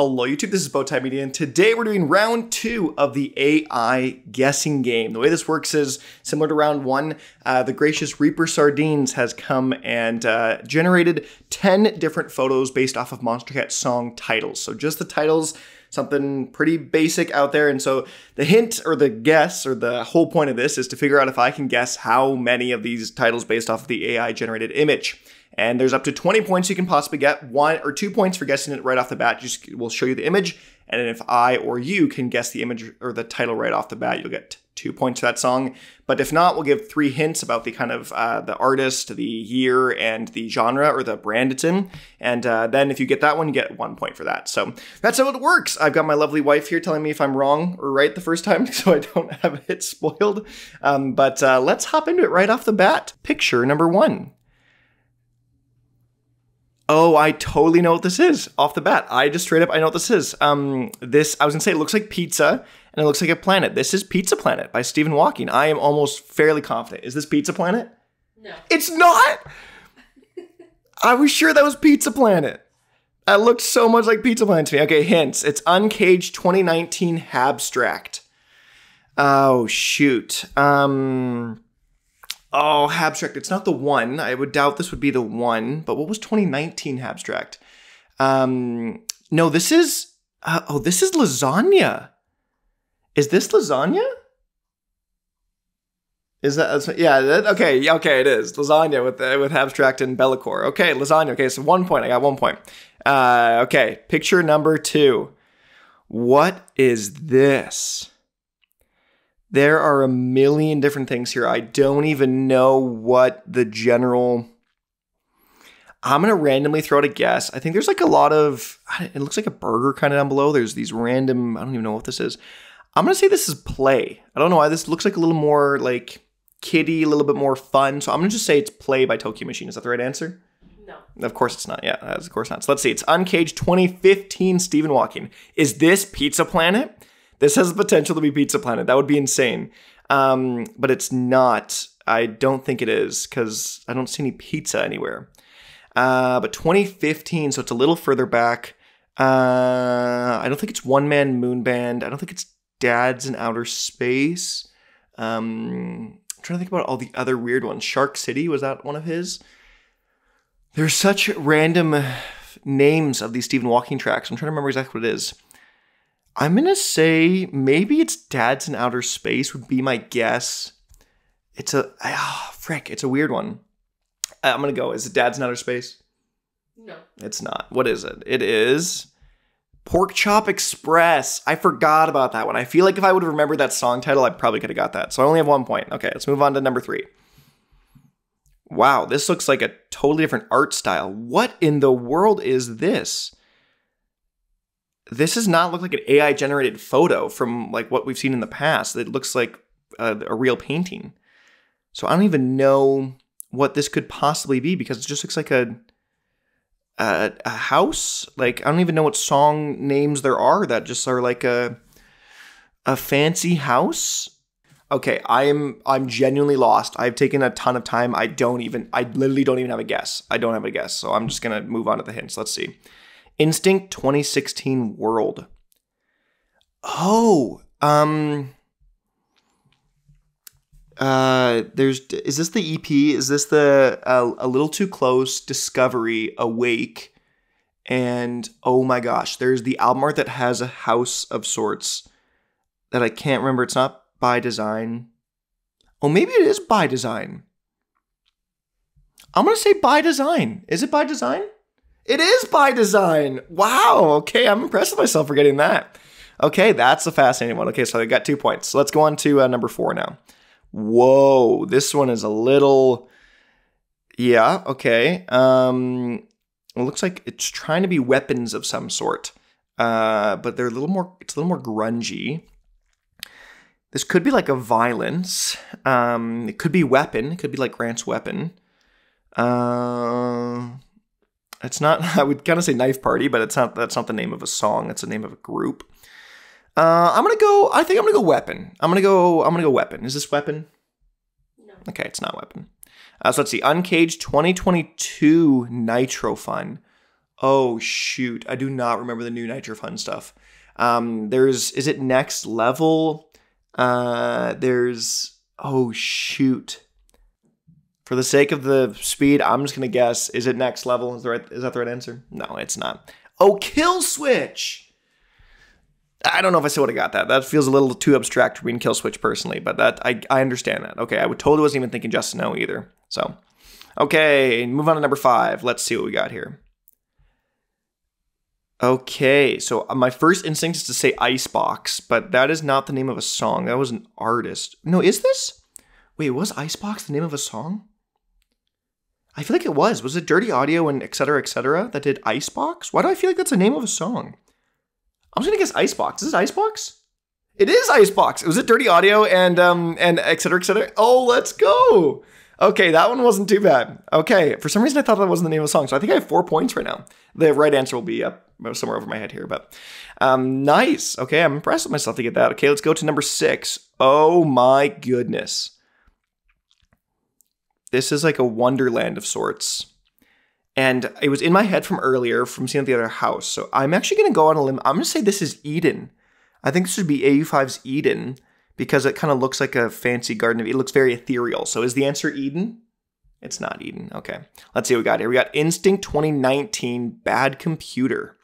Hello YouTube, this is Bowtied Media, and today we're doing round two of the AI guessing game. The way this works is similar to round one. Uh, the gracious Reaper Sardines has come and uh, generated 10 different photos based off of Monstercat song titles. So just the titles, something pretty basic out there. And so the hint or the guess or the whole point of this is to figure out if I can guess how many of these titles based off of the AI generated image. And there's up to 20 points you can possibly get. One or two points for guessing it right off the bat. Just will show you the image. And if I or you can guess the image or the title right off the bat, you'll get two points to that song. But if not, we'll give three hints about the kind of uh, the artist, the year, and the genre or the brand it's in. And uh, then if you get that one, you get one point for that. So that's how it works. I've got my lovely wife here telling me if I'm wrong or right the first time, so I don't have it spoiled. Um, but uh, let's hop into it right off the bat. Picture number one. Oh, I totally know what this is off the bat. I just straight up, I know what this is. Um, this I was gonna say it looks like pizza and it looks like a planet. This is Pizza Planet by Stephen Walking. I am almost fairly confident. Is this Pizza Planet? No. It's not. I was sure that was Pizza Planet. That looked so much like Pizza Planet to me. Okay, hints. It's Uncaged 2019 Abstract. Oh shoot. Um. Oh, Abstract. It's not the one. I would doubt this would be the one. But what was 2019 Abstract? Um, no, this is. Uh, oh, this is lasagna. Is this lasagna? Is that yeah? Okay, okay, it is lasagna with uh, with Abstract and Be'lakor. Okay, lasagna. Okay, so one point. I got one point. Uh, okay, picture number two. What is this? There are a million different things here. I don't even know what the general. I'm gonna randomly throw out a guess. I think there's like a lot of. It looks like a burger kind of down below. There's these random. I don't even know what this is. I'm gonna say this is play. I don't know why this looks like a little more like kiddie, a little bit more fun. So I'm gonna just say it's play by Tokyo Machine. Is that the right answer? No. Of course it's not. Yeah, of course not. So let's see. It's Uncaged 2015 Stephen Walking. Is this Pizza Planet? This has the potential to be Pizza Planet. That would be insane. Um, but it's not. I don't think it is because I don't see any pizza anywhere. Uh, but 2015, so it's a little further back. Uh, I don't think it's One Man Moon Band. I don't think it's Dads in Outer Space. Um, I'm trying to think about all the other weird ones. Shark City, was that one of his? There's such random names of these Stephen Walking tracks. I'm trying to remember exactly what it is. I'm gonna say maybe it's Dads in Outer Space would be my guess. It's a ah frick, it's a weird one. Uh, I'm gonna go. Is it Dads in Outer Space? No. It's not. What is it? It is Pork Chop Express. I forgot about that one. I feel like if I would have remembered that song title, I probably could have got that. So I only have one point. Okay, let's move on to number three. Wow, this looks like a totally different art style. What in the world is this? this does not look like an AI generated photo from like what we've seen in the past. It looks like a, a, real painting. So I don't even know what this could possibly be because it just looks like a, a a, house. Like I don't even know what song names there are that just are like a a fancy house. Okay, I'm I'm genuinely lost. I've taken a ton of time. I don't even I literally don't even have a guess. I don't have a guess. So I'm just gonna move on to the hints. Let's see. Instinct 2016 WRLD. Oh, um uh there's is this the EP? Is this the uh, a little too close Discovery Awake? And oh my gosh, there's the album art that has a house of sorts that I can't remember. It's not by design. Oh, maybe it is by design. I'm gonna say by design. Is it by design? It is by design. Wow. Okay, I'm impressed with myself for getting that. Okay, that's a fascinating one. Okay, so I got two points. Let's go on to uh, number four now. Whoa, this one is a little. Yeah. Okay. Um, it looks like it's trying to be weapons of some sort, uh, but they're a little more. It's a little more grungy. This could be like a violence. Um, it could be weapon. It could be like Grant's weapon. Uh, it's not. I would kind of say knife party, but it's not. That's not the name of a song. It's the name of a group. Uh, I'm gonna go. I think I'm gonna go weapon. I'm gonna go. I'm gonna go weapon. Is this weapon? No. Okay, it's not weapon. Uh, so let's see. Uncaged 2022 Nitro Fun. Oh shoot, I do not remember the new Nitro Fun stuff. Um, there's is it next level? Uh, there's oh shoot. For the sake of the speed, I'm just gonna guess. Is it next level? Is the right? Is that the right answer? No, it's not. Oh, kill switch. I don't know if I still would have got that. That feels a little too abstract for me and kill switch personally, but that I, I understand that. Okay, I would totally wasn't even thinking just no either. So, okay, move on to number five. Let's see what we got here. Okay, so uh, my first instinct is to say Icebox, but that is not the name of a song. That was an artist. No, is this? Wait, was Icebox the name of a song? I feel like it was. Was it Dirty Audio and etc. etc. that did Icebox? Why do I feel like that's the name of a song? I'm just gonna guess Icebox. Is it Icebox? It is Icebox. It was it Dirty Audio and um and etc. etc. Oh, let's go. Okay, that one wasn't too bad. Okay, for some reason I thought that wasn't the name of the song, so I think I have four points right now. The right answer will be up somewhere over my head here, but um, nice. Okay, I'm impressed with myself to get that. Okay, let's go to number six. Oh my goodness, this is like a wonderland of sorts, and it was in my head from earlier from seeing the other house. So I'm actually going to go on a limb. I'm going to say this is Eden. I think this would be AU5's Eden because it kind of looks like a fancy garden. It looks very ethereal. So is the answer Eden? It's not Eden. Okay. Let's see what we got here. We got Instinct 2019 Bad Computer.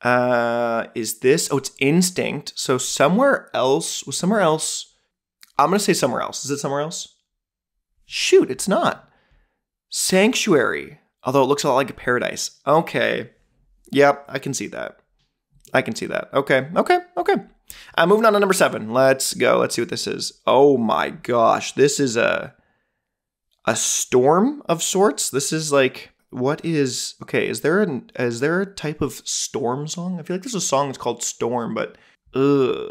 Uh, is this? Oh, it's Instinct. So somewhere else was somewhere else. I'm gonna say somewhere else. Is it somewhere else? Shoot, it's not. Sanctuary. Although it looks a lot like a paradise. Okay. Yep, I can see that. I can see that. Okay. Okay. Okay. Uh, moving on to number seven. Let's go. Let's see what this is. Oh my gosh, this is a a storm of sorts. This is like what is okay? Is there an is there a type of storm song? I feel like there's a song that's called Storm, but uh,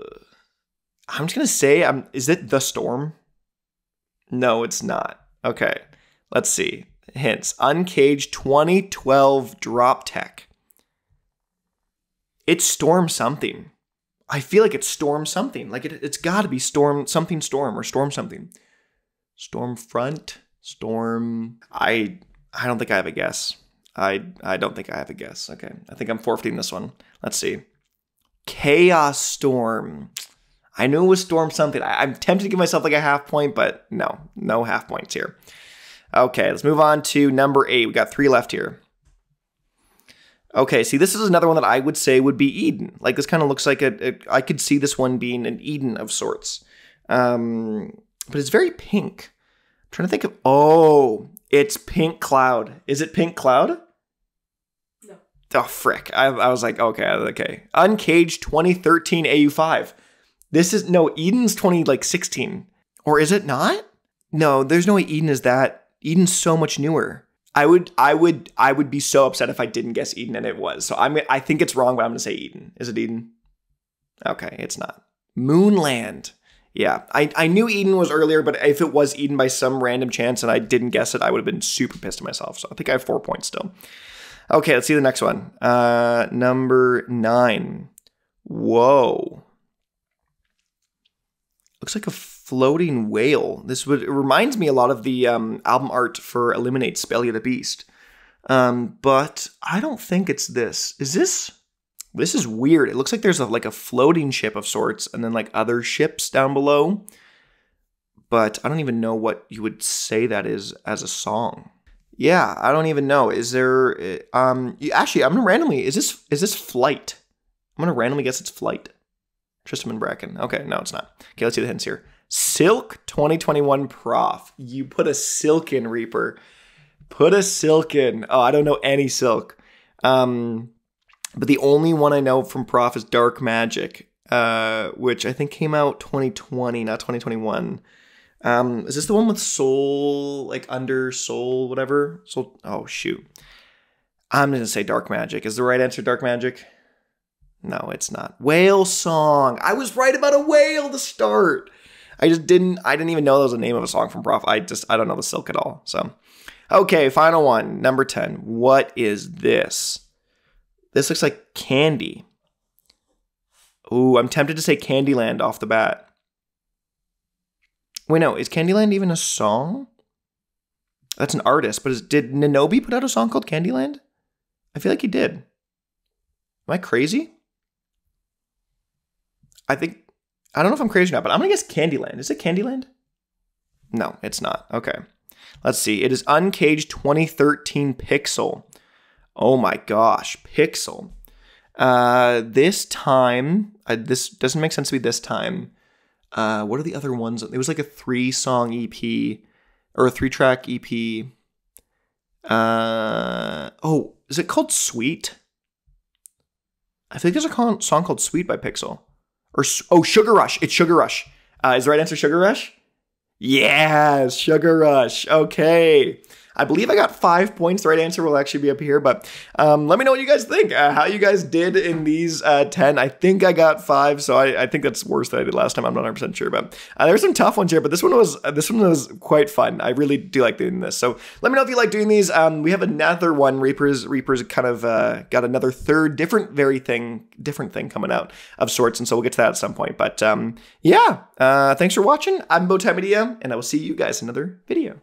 I'm just gonna say, I'm. Is it the storm? No, it's not. Okay, let's see. Hints: Uncaged 2012 Droptek. It's Storm something. I feel like it's Storm something. Like it, it's got to be Storm something Storm or Storm something. Storm front, Storm. I I don't think I have a guess. I I don't think I have a guess. Okay, I think I'm forfeiting this one. Let's see. Chaos Storm. I knew it was Storm something. I, I'm tempted to give myself like a half point, but no, no half points here. Okay, let's move on to number eight. We got three left here. Okay, see, this is another one that I would say would be Eden. Like this kind of looks like a, a. I could see this one being an Eden of sorts, um, but it's very pink. I'm trying to think of. Oh, it's Pink Cloud. Is it Pink Cloud? No. Oh frick! I, I was like, okay, okay. Uncaged 2013 AU5. This is no Eden's 20 like 16, or is it not? No, there's no way Eden is that. Eden's so much newer. I would, I would, I would be so upset if I didn't guess Eden and it was. So I'm, I think it's wrong, but I'm gonna say Eden. Is it Eden? Okay, it's not. Moonland. Yeah, I, I knew Eden was earlier, but if it was Eden by some random chance and I didn't guess it, I would have been super pissed at myself. So I think I have four points still. Okay, let's see the next one. Uh, number nine. Whoa. Looks like a floating whale. This would it reminds me a lot of the um, album art for Eliminate Spellia the Beast. Um, but I don't think it's this. Is this? This is weird. It looks like there's a, like a floating ship of sorts, and then like other ships down below. But I don't even know what you would say that is as a song. Yeah, I don't even know. Is there? Um, actually, I'm gonna randomly. Is this is this flight? I'm gonna randomly guess it's flight. Tristam Braken. Okay, no, it's not. Okay, let's see the hints here. Silk 2021 Prof. You put a silk in Reaper. Put a silk in. Oh, I don't know any silk. Um, but the only one I know from Prof is Dark Magic, uh, which I think came out 2020, not 2021. Um, is this the one with Soul, like under Soul, whatever? Soul. Oh shoot. I'm gonna say Dark Magic. Is the right answer Dark Magic? No, it's not. Whale song. I was right about a whale to start. I just didn't. I didn't even know that was the name of a song from Prof. I just I don't know the Silk at all. So, okay, final one, number ten. What is this? This looks like candy. Ooh, I'm tempted to say Candyland off the bat. Wait, no, is Candyland even a song? That's an artist, but is, did Nanobii put out a song called Candyland? I feel like he did. Am I crazy? I think I don't know if I'm crazy or not, but I'm gonna guess Candyland. Is it Candyland? No, it's not. Okay. Let's see. It is Uncaged 2013 Pixl. Oh my gosh, Pixl. Uh, this time, uh, this doesn't make sense to me this time. Uh, what are the other ones? It was like a three song EP or a three track EP. Uh, oh, is it called Sweet? I think there's a con- song called Sweet by Pixl. Or, oh, Sugar Rush. It's Sugar Rush. Uh, is the right answer Sugar Rush? Yes, Sugar Rush. Okay. I believe I got five points. The right answer will actually be up here, but um, let me know what you guys think. Uh, how you guys did in these uh, 10. I think I got five, so I, I, think that's worse than I did last time. I'm not 100% sure, but uh, there's some tough ones here, but this one was this one was quite fun. I really do like doing this. So let me know if you like doing these. Um, we have another one. Reapers Reapers kind of uh, got another third different very thing different thing coming out of sorts, and so we'll get to that at some point. But um, yeah, uh, thanks for watching. I'm Bowtied Media, and I will see you guys in another video.